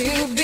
To